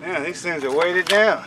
Yeah, these things are weighted down.